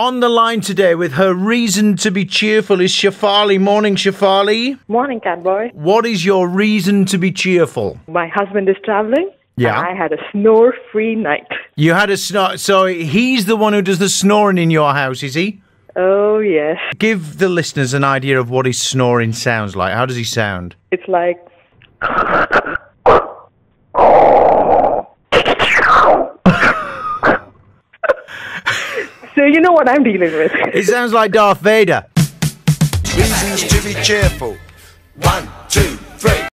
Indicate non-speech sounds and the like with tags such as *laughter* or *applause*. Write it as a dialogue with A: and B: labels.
A: On the line today with her reason to be cheerful is Shefali. Morning, Shefali.
B: Morning, Catboy.
A: What is your reason to be cheerful?
B: My husband is traveling.
A: Yeah.
B: and I had a snore free night.
A: You had a snore. So he's the one who does the snoring in your house, is he?
B: Oh, yes.
A: Give the listeners an idea of what his snoring sounds like. How does he sound?
B: It's like. *laughs* so, you know what I'm dealing with.
A: It sounds like Darth Vader.
C: Reasons to be cheerful. One,